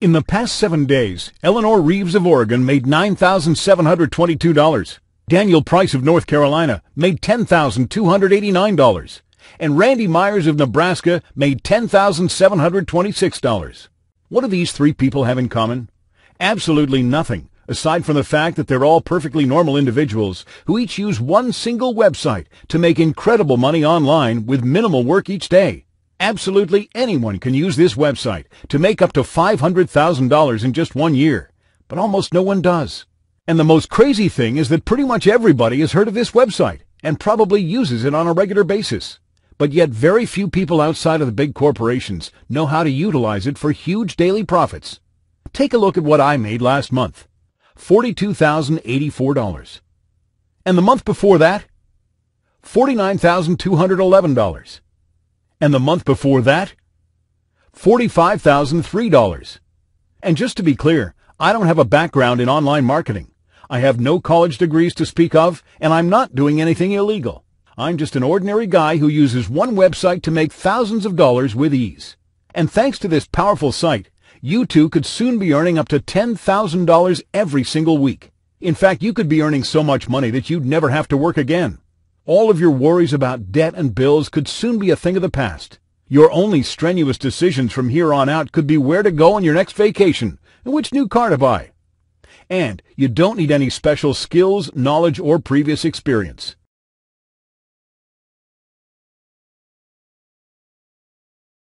In the past seven days, Eleanor Reeves of Oregon made $9,722. Daniel Price of North Carolina made $10,289. And Randy Myers of Nebraska made $10,726. What do these three people have in common? Absolutely nothing, aside from the fact that they're all perfectly normal individuals who each use one single website to make incredible money online with minimal work each day. Absolutely anyone can use this website to make up to $500,000 in just one year, but almost no one does. And the most crazy thing is that pretty much everybody has heard of this website and probably uses it on a regular basis. But yet very few people outside of the big corporations know how to utilize it for huge daily profits. Take a look at what I made last month. $42,084. And the month before that, $49,211. And the month before that, $45,003. And just to be clear, I don't have a background in online marketing. I have no college degrees to speak of, and I'm not doing anything illegal. I'm just an ordinary guy who uses one website to make thousands of dollars with ease. And thanks to this powerful site, you too could soon be earning up to $10,000 every single week. In fact, you could be earning so much money that you'd never have to work again. All of your worries about debt and bills could soon be a thing of the past. Your only strenuous decisions from here on out could be where to go on your next vacation and which new car to buy. And you don't need any special skills, knowledge, or previous experience.